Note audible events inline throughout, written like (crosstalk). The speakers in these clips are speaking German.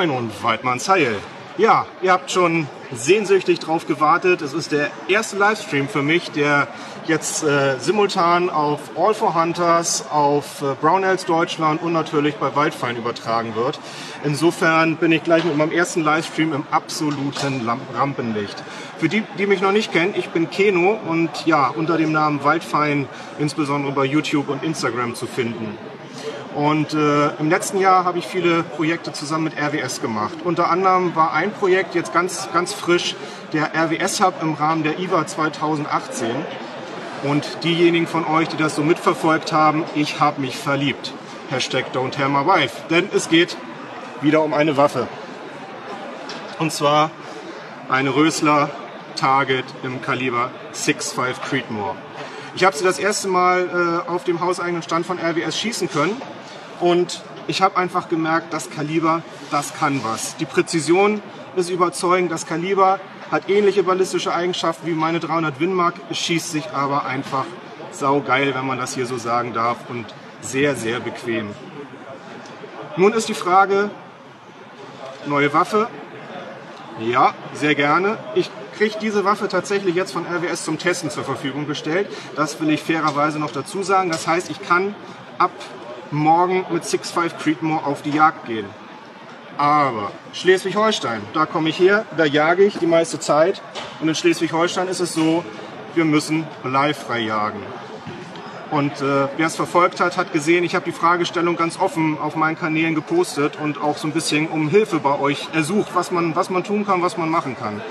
Moin und Weidmanns Heil. Ja, ihr habt schon sehnsüchtig drauf gewartet. Es ist der erste Livestream für mich, der jetzt äh, simultan auf All for Hunters, auf äh, Brownells Deutschland und natürlich bei Wildfein übertragen wird. Insofern bin ich gleich mit meinem ersten Livestream im absoluten Lamp Rampenlicht. Für die, die mich noch nicht kennen, ich bin Keno und ja, unter dem Namen Waldfein insbesondere bei YouTube und Instagram zu finden. Und äh, im letzten Jahr habe ich viele Projekte zusammen mit RWS gemacht. Unter anderem war ein Projekt jetzt ganz, ganz frisch, der RWS Hub im Rahmen der IWA 2018. Und diejenigen von euch, die das so mitverfolgt haben, ich habe mich verliebt. Hashtag Don't Tell My Wife. Denn es geht wieder um eine Waffe. Und zwar eine Rösler Target im Kaliber 6.5 Creedmoor. Ich habe sie das erste Mal äh, auf dem hauseigenen Stand von RWS schießen können und ich habe einfach gemerkt, das Kaliber, das kann was. Die Präzision ist überzeugend. Das Kaliber hat ähnliche ballistische Eigenschaften wie meine 300 Winmark. Schießt sich aber einfach saugeil, wenn man das hier so sagen darf und sehr, sehr bequem. Nun ist die Frage, neue Waffe? Ja, sehr gerne. Ich kriege diese Waffe tatsächlich jetzt von RWS zum Testen zur Verfügung gestellt. Das will ich fairerweise noch dazu sagen. Das heißt, ich kann ab morgen mit 6.5 Creedmoor auf die Jagd gehen. Aber Schleswig-Holstein, da komme ich her, da jage ich die meiste Zeit. Und in Schleswig-Holstein ist es so, wir müssen bleifrei jagen. Und äh, wer es verfolgt hat, hat gesehen, ich habe die Fragestellung ganz offen auf meinen Kanälen gepostet und auch so ein bisschen um Hilfe bei euch ersucht, was man, was man tun kann, was man machen kann.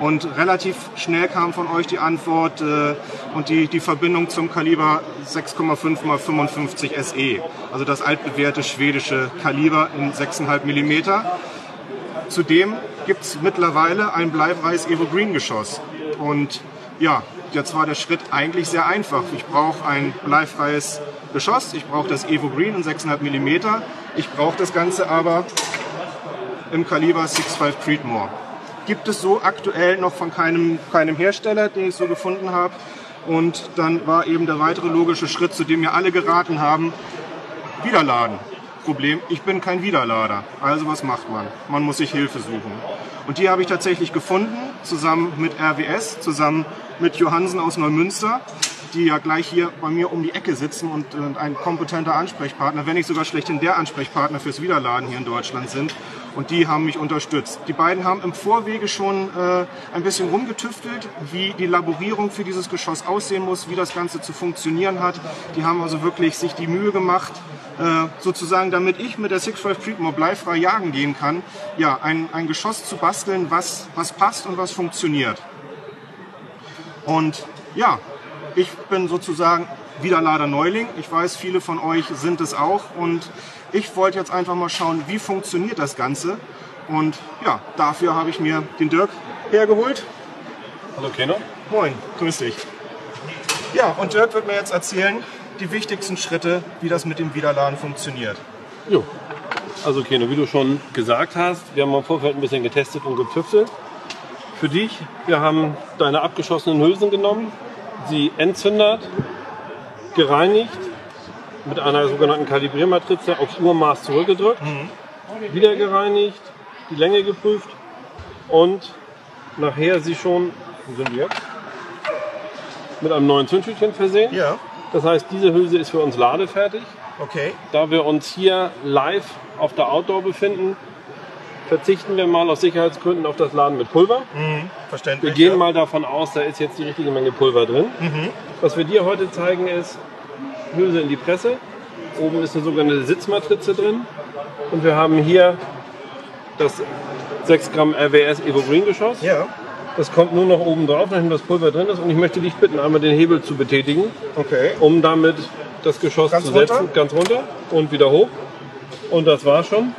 Und relativ schnell kam von euch die Antwort äh, und die, die Verbindung zum Kaliber 6,5 x 55 SE, also das altbewährte schwedische Kaliber in 6,5 mm. Zudem gibt es mittlerweile ein bleifreies Evo Green Geschoss. Und ja, jetzt war der Schritt eigentlich sehr einfach. Ich brauche ein bleifreies Geschoss, ich brauche das Evo Green in 6,5 mm, ich brauche das Ganze aber im Kaliber 6,5 Creedmoor gibt es so aktuell noch von keinem, keinem Hersteller, den ich so gefunden habe. Und dann war eben der weitere logische Schritt, zu dem mir alle geraten haben, Wiederladen. Problem, ich bin kein Wiederlader. Also was macht man? Man muss sich Hilfe suchen. Und die habe ich tatsächlich gefunden, zusammen mit RWS, zusammen mit Johansen aus Neumünster, die ja gleich hier bei mir um die Ecke sitzen und, und ein kompetenter Ansprechpartner, wenn nicht sogar schlechthin der Ansprechpartner fürs Wiederladen hier in Deutschland sind und die haben mich unterstützt. Die beiden haben im Vorwege schon äh, ein bisschen rumgetüftelt, wie die Laborierung für dieses Geschoss aussehen muss, wie das Ganze zu funktionieren hat. Die haben also wirklich sich die Mühe gemacht, äh, sozusagen, damit ich mit der 6.5 Creedmoor bleifrei jagen gehen kann, ja, ein, ein Geschoss zu basteln, was, was passt und was funktioniert. Und ja, ich bin sozusagen Wiederlader Neuling. Ich weiß, viele von euch sind es auch und ich wollte jetzt einfach mal schauen, wie funktioniert das Ganze. Und ja, dafür habe ich mir den Dirk hergeholt. Hallo Keno. Moin, grüß dich. Ja, und Dirk wird mir jetzt erzählen, die wichtigsten Schritte, wie das mit dem Wiederladen funktioniert. Jo. Also Keno, wie du schon gesagt hast, wir haben im Vorfeld ein bisschen getestet und getüftelt. Für dich, wir haben deine abgeschossenen Hülsen genommen, sie entzündert, gereinigt, mit einer sogenannten Kalibriermatrize aufs Urmaß zurückgedrückt, mhm. wieder gereinigt, die Länge geprüft und nachher sie schon, wo sind wir jetzt? Mit einem neuen Zündschütchen versehen. Ja. Das heißt, diese Hülse ist für uns ladefertig. Okay. Da wir uns hier live auf der Outdoor befinden, verzichten wir mal aus Sicherheitsgründen auf das Laden mit Pulver. Mhm, verständlich. Wir gehen ja. mal davon aus, da ist jetzt die richtige Menge Pulver drin. Mhm. Was wir dir heute zeigen ist, Hülse in die Presse. Oben ist eine sogenannte Sitzmatrize drin. Und wir haben hier das 6 Gramm RWS Evo Green Geschoss. Ja. Das kommt nur noch oben drauf, nachdem das Pulver drin ist. Und ich möchte dich bitten, einmal den Hebel zu betätigen, Okay. um damit das Geschoss Ganz zu setzen. runter? Ganz runter und wieder hoch. Und das war schon.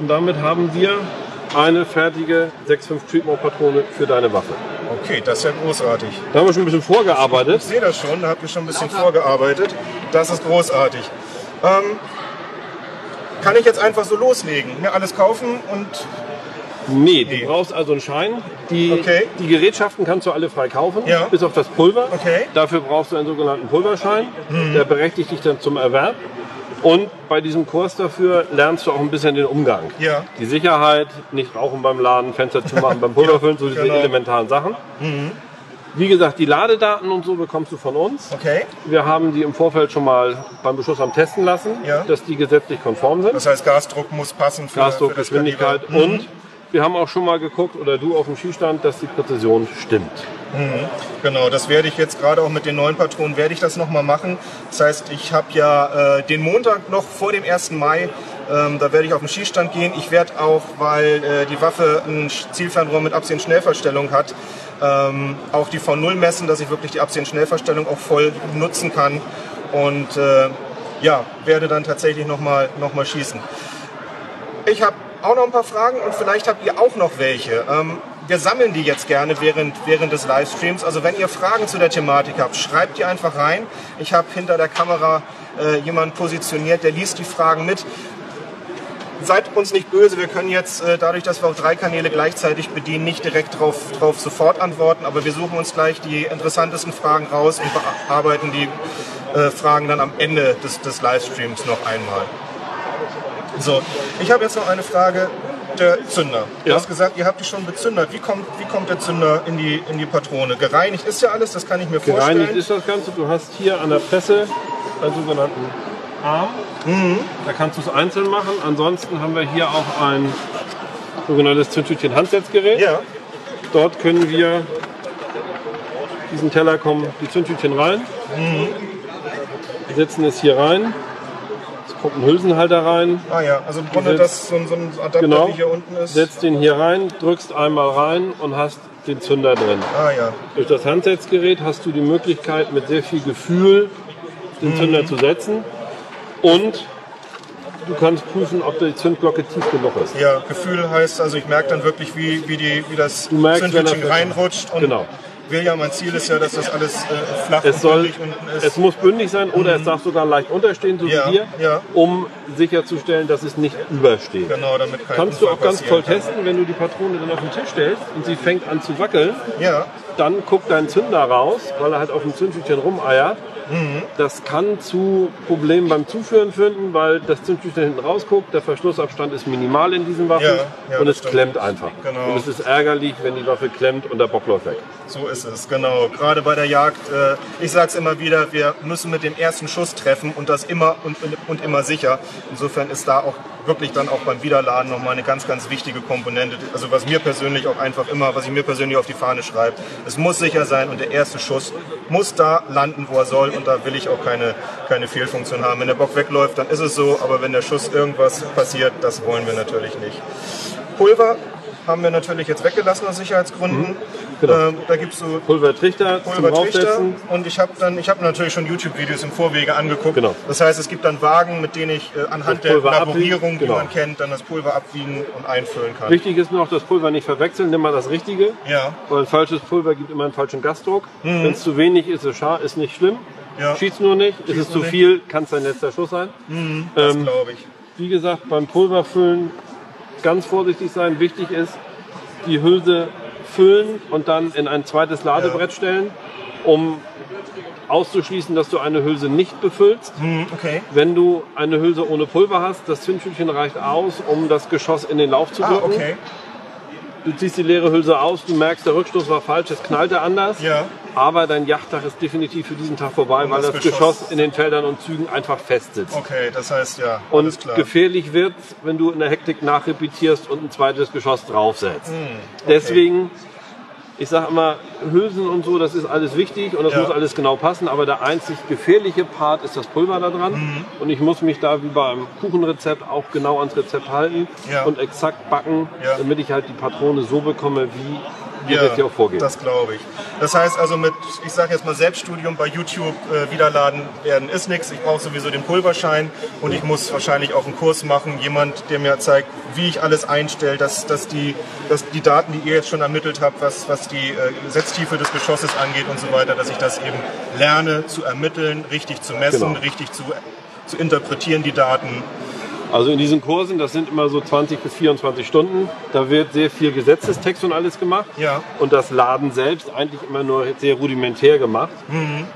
Und damit haben wir eine fertige 6,5 Treatment Patrone für deine Waffe. Okay, das ist ja großartig. Da haben wir schon ein bisschen vorgearbeitet. Ich sehe das schon, da habt ihr schon ein bisschen vorgearbeitet. Das ist großartig. Ähm, kann ich jetzt einfach so loslegen, mir alles kaufen und Nee, du Nee. brauchst also einen Schein. Die, Okay. die Gerätschaften kannst du alle frei kaufen, Ja. bis auf das Pulver. Okay. Dafür brauchst du einen sogenannten Pulverschein. Der berechtigt dich dann zum Erwerb. Und bei diesem Kurs dafür lernst du auch ein bisschen den Umgang. Ja. Die Sicherheit, nicht rauchen beim Laden, Fenster zu machen beim (laughs) Pulverfüllen, so diese genau. elementaren Sachen. Wie gesagt, die Ladedaten und so bekommst du von uns. Okay. Wir haben die im Vorfeld schon mal beim Beschuss am testen lassen, Ja. dass die gesetzlich konform sind. Das heißt, Gasdruck muss passen für, Gasdruck, für Geschwindigkeit. Mhm. und wir haben auch schon mal geguckt, oder du auf dem Skistand, dass die Präzision stimmt. Genau, das werde ich jetzt gerade auch mit den neuen Patronen werde ich das nochmal machen. Das heißt, ich habe ja äh, den Montag noch vor dem 1. Mai, ähm, da werde ich auf den Schießstand gehen. Ich werde auch, weil äh, die Waffe ein Zielfernrohr mit Absehen-Schnellverstellung hat, ähm, auch die V0 messen, dass ich wirklich die Absehen-Schnellverstellung auch voll nutzen kann. Und äh, ja, werde dann tatsächlich nochmal noch mal schießen. Ich habe auch noch ein paar Fragen und vielleicht habt ihr auch noch welche. Ähm, wir sammeln die jetzt gerne während, während des Livestreams. Also wenn ihr Fragen zu der Thematik habt, schreibt die einfach rein. Ich habe hinter der Kamera äh, jemanden positioniert, der liest die Fragen mit. Seid uns nicht böse, wir können jetzt äh, dadurch, dass wir auch drei Kanäle gleichzeitig bedienen, nicht direkt drauf, drauf sofort antworten, aber wir suchen uns gleich die interessantesten Fragen raus und bearbeiten die äh, Fragen dann am Ende des, des Livestreams noch einmal. So, ich habe jetzt noch eine Frage. Der Zünder. Du Ja. hast gesagt, ihr habt die schon bezündert. Wie kommt, wie kommt der Zünder in die, in die Patrone? Gereinigt ist ja alles, das kann ich mir Gereinigt vorstellen. ist das Ganze. Du hast hier an der Presse einen sogenannten Arm. Mhm. Da kannst du es einzeln machen. Ansonsten haben wir hier auch ein sogenanntes Zündtütchen-Handsetzgerät. Ja, Dort können wir diesen Teller kommen die Zündtütchen rein, Mhm. setzen es hier rein. Kommt ein Hülsenhalter rein, ah ja, also im Grunde das so, ein- so ein Adapter Genau. wie hier unten ist. setzt den hier rein, drückst einmal rein und hast den Zünder drin. Ah ja, Durch das Handsetzgerät hast du die Möglichkeit, mit sehr viel Gefühl den Zünder zu setzen und du kannst prüfen, ob die Zündglocke tief genug ist. ja. Gefühl heißt also, ich merke dann wirklich, wie, wie, die, wie das merkst, Zündhütchen reinrutscht. Und Genau. Will ja, mein Ziel ist ja, dass das alles äh, flach Es und soll, unten ist. es muss bündig sein oder es darf sogar leicht unterstehen, so Ja, wie hier, ja. um sicherzustellen, dass es nicht übersteht. genau, damit kein Kannst du Unfall auch ganz toll kann. testen, wenn du die Patrone dann auf den Tisch stellst und sie fängt an zu wackeln, Ja, dann guckt dein Zünder raus, weil er halt auf dem Zündtütchen rumeiert. Mhm. Das kann zu Problemen beim Zuführen führen, weil das Zündtütchen hinten rausguckt, der Verschlussabstand ist minimal in diesen Waffen Ja, ja, und es stimmt. klemmt einfach. Genau. Und es ist ärgerlich, wenn die Waffe klemmt und der Bock läuft weg. So ist es, genau. Gerade bei der Jagd, äh, ich sage es immer wieder, wir müssen mit dem ersten Schuss treffen und das immer und, und, und immer sicher. Insofern ist da auch wirklich dann auch beim Wiederladen nochmal eine ganz, ganz wichtige Komponente. Also was mir persönlich auch einfach immer, was ich mir persönlich auf die Fahne schreibe, es muss sicher sein und der erste Schuss muss da landen, wo er soll und da will ich auch keine, keine Fehlfunktion haben. Wenn der Bock wegläuft, dann ist es so, aber wenn der Schuss irgendwas passiert, das wollen wir natürlich nicht. Pulver haben wir natürlich jetzt weggelassen aus Sicherheitsgründen. genau. Ähm, da gibt es so Pulvertrichter Pulvertrichter und ich habe dann, ich habe natürlich schon YouTube-Videos im Vorwege angeguckt. Genau. Das heißt, es gibt dann Wagen, mit denen ich äh, anhand der Laborierung, abwiegen, die genau. man kennt, dann das Pulver abwiegen und einfüllen kann. Wichtig ist noch, das Pulver nicht verwechseln, nimm mal das Richtige. Ja, Weil ein falsches Pulver gibt immer einen falschen Gasdruck. Wenn es zu wenig ist, ist ist nicht schlimm. Mhm. Ja. Schießt nur nicht. ist es zu nicht. viel, kann es dein letzter Schuss sein. das Ähm, glaube ich. Wie gesagt, beim Pulverfüllen ganz vorsichtig sein. Wichtig ist, die Hülse füllen und dann in ein zweites Ladebrett stellen, um auszuschließen, dass du eine Hülse nicht befüllst. Hm, okay. Wenn du eine Hülse ohne Pulver hast, das Zündschütchen reicht aus, um das Geschoss in den Lauf zu Ah, drücken. okay. Du ziehst die leere Hülse aus, du merkst, der Rückstoß war falsch, es knallte anders. Ja. Aber dein Jagdtag ist definitiv für diesen Tag vorbei, weil das das, Geschoss- Geschoss in den Feldern und Zügen einfach fest sitzt. Okay, das heißt ja, Und klar. gefährlich wird, wenn du in der Hektik nachrepetierst und ein zweites Geschoss draufsetzt. Hm, Deswegen, ich sage immer, Hülsen und so, das ist alles wichtig und das Ja. muss alles genau passen, aber der einzig gefährliche Part ist das Pulver da dran. Mhm. Und ich muss mich da wie beim Kuchenrezept auch genau ans Rezept halten Ja. und exakt backen, Ja. damit ich halt die Patrone so bekomme, wie wir das hier auch vorgeben. das glaube ich. Das heißt also mit, ich sage jetzt mal Selbststudium bei YouTube äh, wiederladen werden ist nichts. Ich brauche sowieso den Pulverschein und ich muss wahrscheinlich auch einen Kurs machen. Jemand, der mir zeigt, wie ich alles einstelle, dass, dass, die, dass die Daten, die ihr jetzt schon ermittelt habt, was, was die äh, Setztiefe des Geschosses angeht und so weiter, dass ich das eben lerne zu ermitteln, richtig zu messen, Genau. richtig zu, zu interpretieren, die Daten. Also in diesen Kursen, das sind immer so 20 bis 24 Stunden, da wird sehr viel Gesetzestext und alles gemacht. Ja. Und das Laden selbst eigentlich immer nur sehr rudimentär gemacht.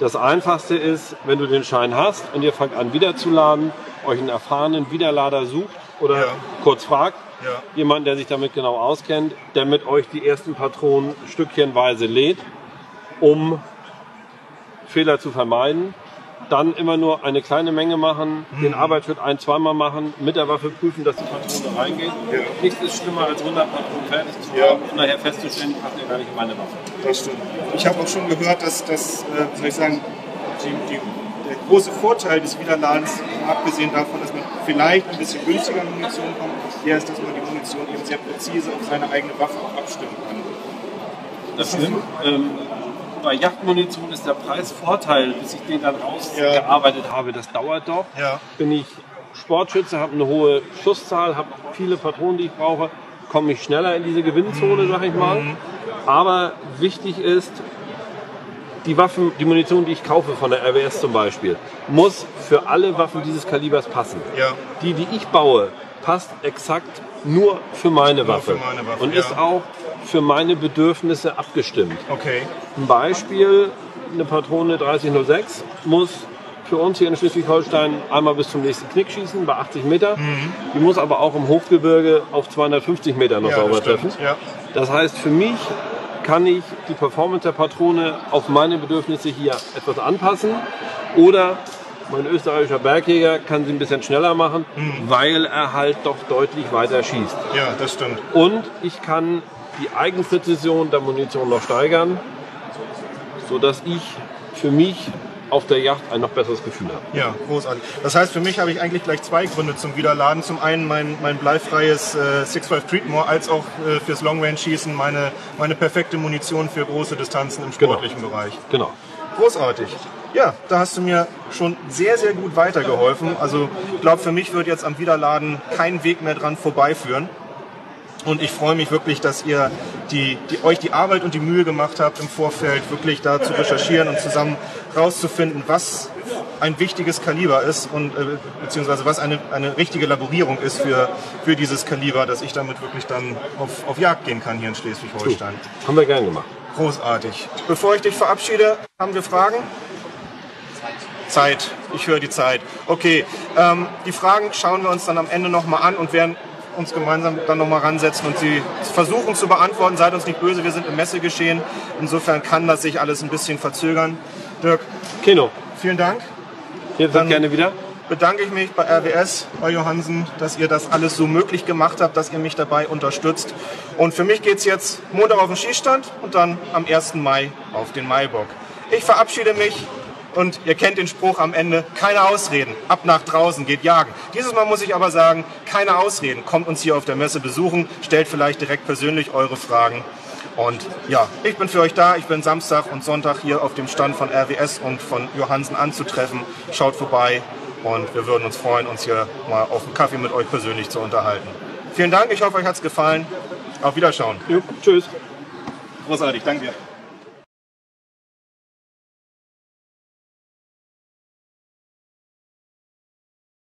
Das Einfachste ist, wenn du den Schein hast und ihr fangt an wieder zu laden, euch einen erfahrenen Widerlader sucht oder Ja. kurz fragt, Ja. jemanden, der sich damit genau auskennt, der mit euch die ersten Patronen stückchenweise lädt, um Fehler zu vermeiden. Dann immer nur eine kleine Menge machen, den Arbeitsschritt ein-, zweimal machen, mit der Waffe prüfen, dass die Patrone reingeht. Ja. Nichts ist schlimmer als 100 Patronen fertig zu Ja. haben und nachher festzustellen, die passen ja gar nicht in meine Waffe. Das stimmt. Ich habe auch schon gehört, dass das, äh, soll ich sagen, die, die, der große Vorteil des Wiederladens, abgesehen davon, dass man vielleicht ein bisschen günstiger an Munition kommt, der ist, dass man die Munition eben sehr präzise auf seine eigene Waffe auch abstimmen kann. Das stimmt. Ähm, bei Yachtmunition ist der Preisvorteil, bis ich den dann rausgearbeitet habe, das dauert doch. Ja. Bin ich Sportschütze, habe eine hohe Schusszahl, habe viele Patronen, die ich brauche, komme ich schneller in diese Gewinnzone, sag ich mal. Aber wichtig ist, die Waffen, die Munition, die ich kaufe von der RWS zum Beispiel, muss für alle Waffen dieses Kalibers passen. Ja. Die, die ich baue, passt exakt nur für meine Waffe. für meine Waffe, und ja. ist auch für meine Bedürfnisse abgestimmt. Okay. Ein Beispiel, eine Patrone 3006 muss für uns hier in Schleswig-Holstein einmal bis zum nächsten Knick schießen, bei 80 Meter. Die muss aber auch im Hochgebirge auf 250 Meter noch Ja, sauber treffen. Ja. Das heißt, für mich kann ich die Performance der Patrone auf meine Bedürfnisse hier etwas anpassen. Oder mein österreichischer Bergjäger kann sie ein bisschen schneller machen, weil er halt doch deutlich weiter schießt. Ja, das stimmt. Und ich kann die Eigenpräzision der Munition noch steigern, sodass ich für mich auf der Yacht ein noch besseres Gefühl habe. Ja, großartig. Das heißt, für mich habe ich eigentlich gleich zwei Gründe zum Wiederladen. Zum einen mein, mein bleifreies äh, 6.5 Creedmoor, als auch äh, fürs Long-Range-Schießen meine, meine perfekte Munition für große Distanzen im sportlichen Bereich. Genau. Großartig. Ja, da hast du mir schon sehr, sehr gut weitergeholfen. Also ich glaube, für mich wird jetzt am Wiederladen kein Weg mehr dran vorbeiführen. Und ich freue mich wirklich, dass ihr die, die, euch die Arbeit und die Mühe gemacht habt, im Vorfeld wirklich da zu recherchieren und zusammen rauszufinden, was ein wichtiges Kaliber ist und äh, beziehungsweise was eine, eine richtige Laborierung ist für, für dieses Kaliber, dass ich damit wirklich dann auf, auf Jagd gehen kann hier in Schleswig-Holstein. Haben wir gern gemacht. Großartig. Bevor ich dich verabschiede, haben wir Fragen? Zeit. Ich höre die Zeit. Okay, ähm, die Fragen schauen wir uns dann am Ende nochmal an und werden uns gemeinsam dann nochmal ransetzen und sie versuchen zu beantworten. Seid uns nicht böse, wir sind im Messegeschehen. Insofern kann das sich alles ein bisschen verzögern. Dirk, Kino, vielen Dank. jederzeit Dann- gerne wieder. Bedanke ich mich bei RWS, bei Johansen, dass ihr das alles so möglich gemacht habt, dass ihr mich dabei unterstützt. Und für mich geht es jetzt Montag auf den Schießstand und dann am 1. Mai auf den Maibock. Ich verabschiede mich und ihr kennt den Spruch am Ende, keine Ausreden, ab nach draußen, geht jagen. Dieses Mal muss ich aber sagen, keine Ausreden, kommt uns hier auf der Messe besuchen, stellt vielleicht direkt persönlich eure Fragen. Und ja, ich bin für euch da, ich bin Samstag und Sonntag hier auf dem Stand von RWS und von Johansen anzutreffen. Schaut vorbei und wir würden uns freuen, uns hier mal auf einen Kaffee mit euch persönlich zu unterhalten. Vielen Dank, ich hoffe, euch hat es gefallen. Auf Wiederschauen. Jo, tschüss. Großartig, danke.